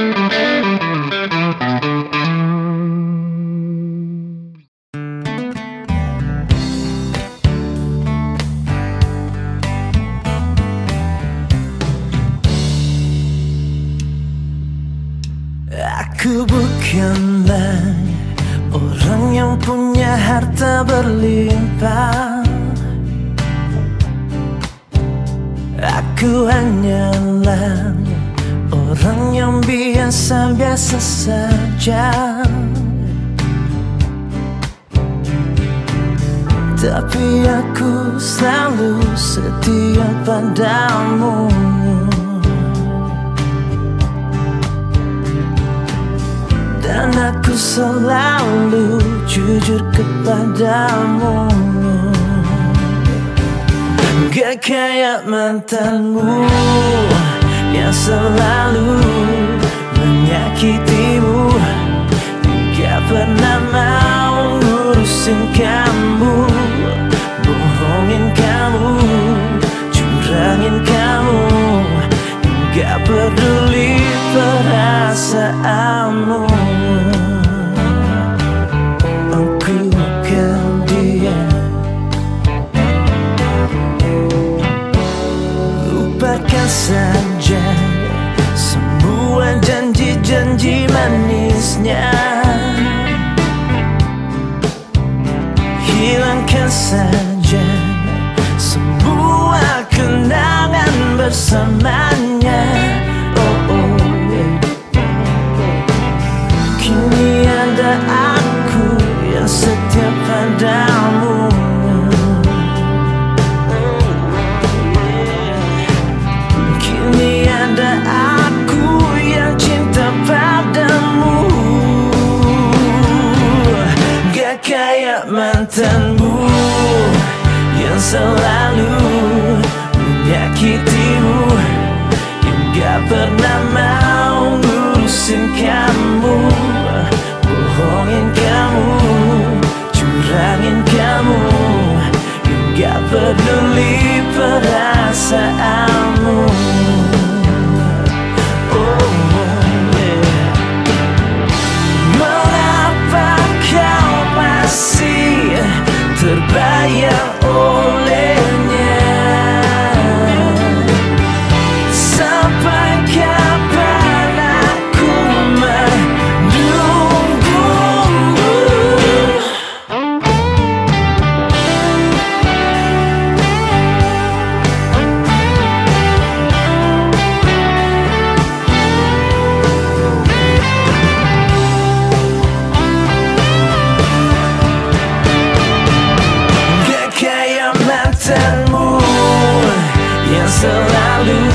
Aku bukanlah orang yang punya harta berlimpah biasa-biasa saja. Tapi aku selalu setia padamu. Dan aku selalu jujur kepadamu. Gak kayak mantanmu Yang selalu peduli perasaanmu. Aku akan dia. Lupakan saja Semua janji-janji manisnya. Hilangkan saja padamu Kini ada aku yang cinta padamu. Gak kayak mantanmu Yang selalu menyakitimu. Yang gak pernah mau ngurusin kamu I lose